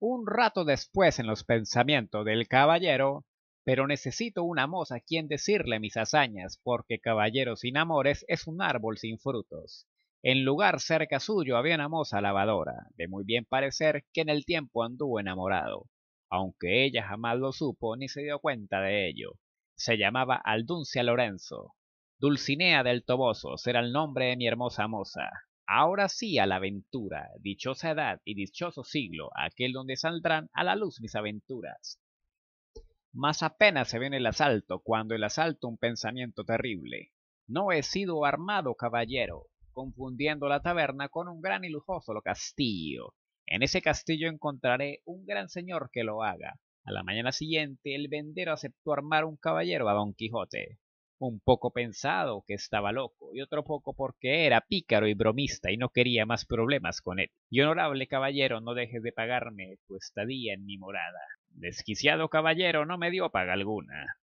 Un rato después en los pensamientos del caballero, pero necesito una moza quien decirle mis hazañas, porque caballero sin amores es un árbol sin frutos. En lugar cerca suyo había una moza lavadora, de muy bien parecer que en el tiempo anduvo enamorado, aunque ella jamás lo supo ni se dio cuenta de ello. Se llamaba Alduncia Lorenzo. Dulcinea del Toboso será el nombre de mi hermosa moza. Ahora sí a la aventura, dichosa edad y dichoso siglo, aquel donde saldrán a la luz mis aventuras. Mas apenas se viene el asalto, cuando el asalto un pensamiento terrible. No he sido armado caballero, confundiendo la taberna con un gran y lujoso castillo. En ese castillo encontraré un gran señor que lo haga. A la mañana siguiente el vendero aceptó armar un caballero a Don Quijote un poco pensado que estaba loco y otro poco porque era pícaro y bromista y no quería más problemas con él. Y honorable caballero, no dejes de pagarme tu estadía en mi morada. Desquiciado caballero no me dio paga alguna.